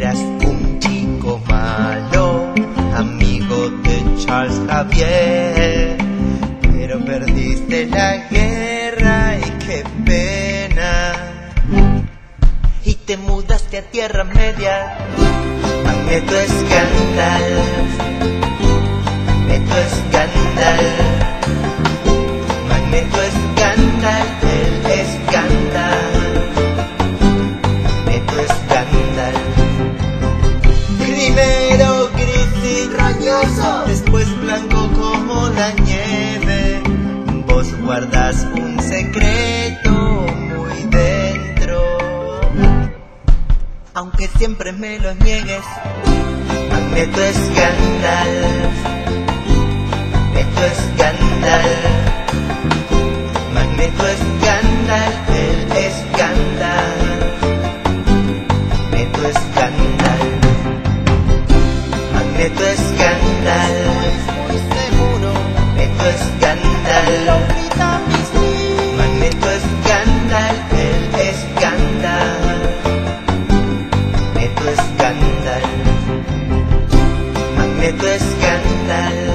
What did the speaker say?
eras un chico malo, amigo de Charles Javier, pero perdiste la guerra y qué pena. Y te mudaste a Tierra Media, Magneto Escandal, Magneto Escandal, Magneto Escandal, el escándalo. Después blanco como la nieve. Vos guardas un secreto muy dentro, aunque siempre me lo niegues. Magneto escándal, Magneto escándal. grita mis Magneto escándal, el escándal. Magneto escándal. Magneto escándal.